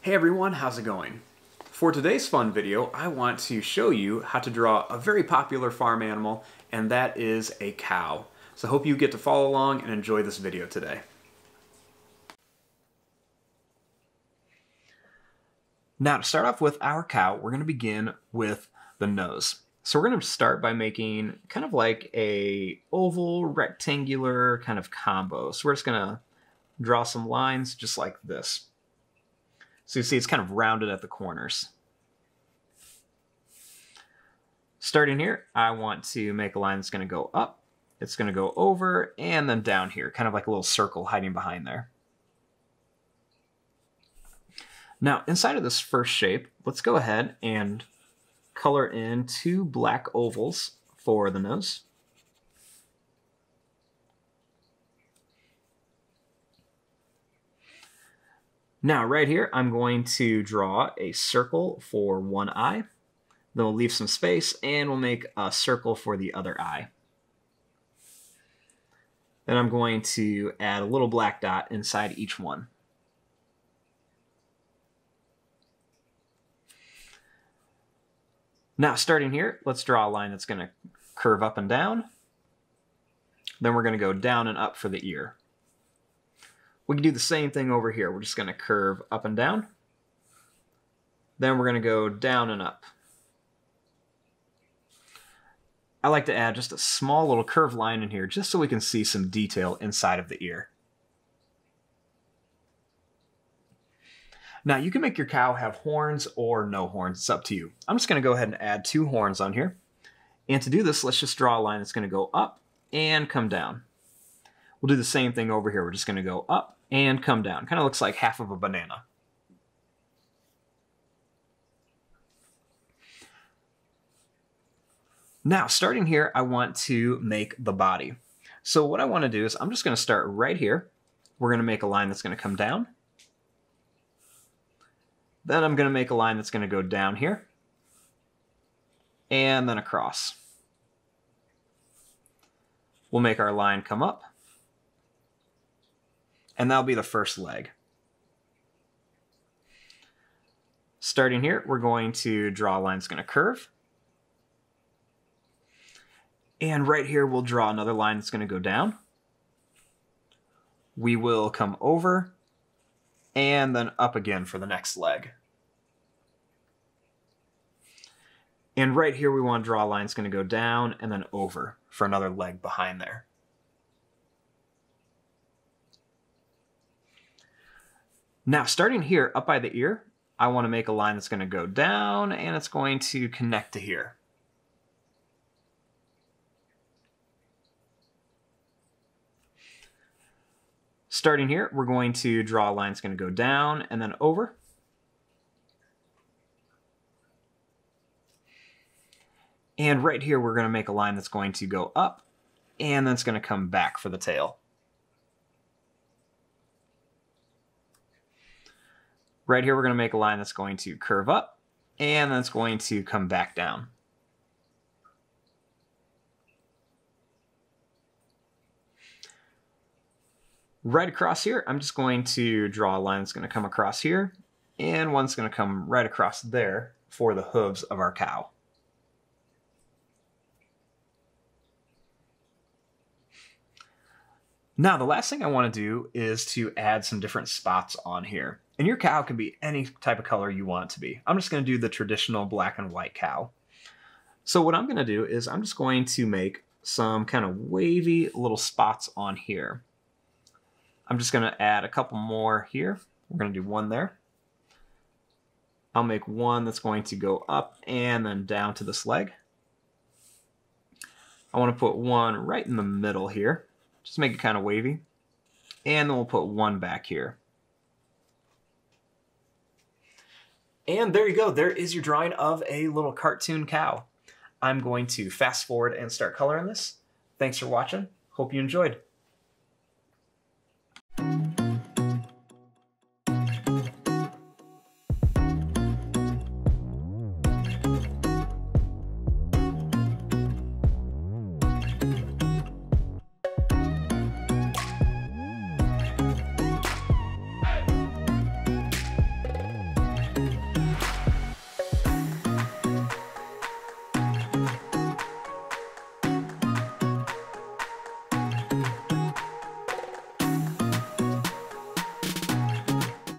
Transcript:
Hey everyone, how's it going? For today's fun video, I want to show you how to draw a very popular farm animal, and that is a cow. So I hope you get to follow along and enjoy this video today. Now to start off with our cow, we're going to begin with the nose. So we're going to start by making kind of like a oval rectangular kind of combo. So we're just going to draw some lines just like this. So you see it's kind of rounded at the corners. Starting here, I want to make a line that's going to go up, it's going to go over, and then down here, kind of like a little circle hiding behind there. Now, inside of this first shape, let's go ahead and color in two black ovals for the nose. Now, right here, I'm going to draw a circle for one eye. Then we'll leave some space, and we'll make a circle for the other eye. Then I'm going to add a little black dot inside each one. Now, starting here, let's draw a line that's going to curve up and down. Then we're going to go down and up for the ear. We can do the same thing over here. We're just going to curve up and down. Then we're going to go down and up. I like to add just a small little curved line in here just so we can see some detail inside of the ear. Now you can make your cow have horns or no horns, it's up to you. I'm just gonna go ahead and add two horns on here. And to do this, let's just draw a line that's gonna go up and come down. We'll do the same thing over here. We're just gonna go up and come down. Kind of looks like half of a banana. Now, starting here, I want to make the body. So what I want to do is I'm just going to start right here. We're going to make a line that's going to come down. Then I'm going to make a line that's going to go down here. And then across. We'll make our line come up and that'll be the first leg. Starting here, we're going to draw a line that's going to curve. And right here, we'll draw another line that's going to go down. We will come over and then up again for the next leg. And right here, we want to draw a line that's going to go down and then over for another leg behind there. Now, starting here up by the ear, I want to make a line that's going to go down and it's going to connect to here. Starting here, we're going to draw a line that's going to go down and then over. And right here, we're going to make a line that's going to go up and then it's going to come back for the tail. Right here, we're going to make a line that's going to curve up, and that's going to come back down. Right across here, I'm just going to draw a line that's going to come across here, and one's going to come right across there for the hooves of our cow. Now, the last thing I want to do is to add some different spots on here. And your cow can be any type of color you want to be. I'm just going to do the traditional black and white cow. So what I'm going to do is I'm just going to make some kind of wavy little spots on here. I'm just going to add a couple more here. We're going to do one there. I'll make one that's going to go up and then down to this leg. I want to put one right in the middle here. Just make it kind of wavy. And then we'll put one back here. And there you go. There is your drawing of a little cartoon cow. I'm going to fast forward and start coloring this. Thanks for watching. Hope you enjoyed.